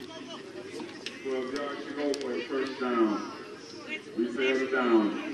12 yards to go for the first down. We settle down.